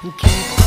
Keep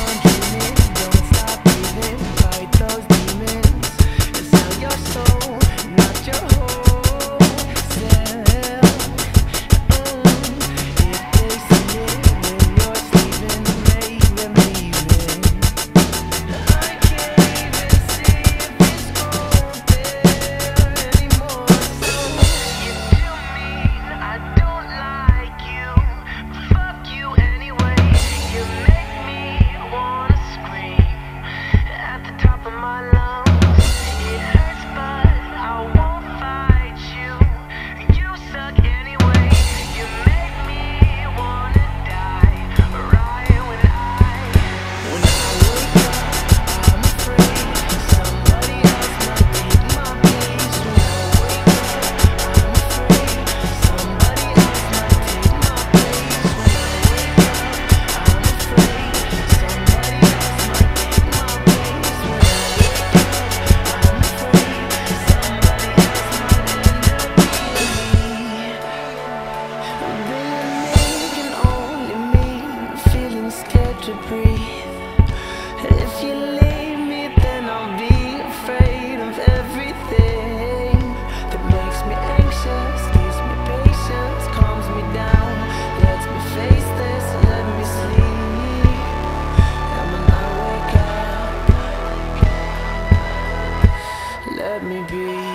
be.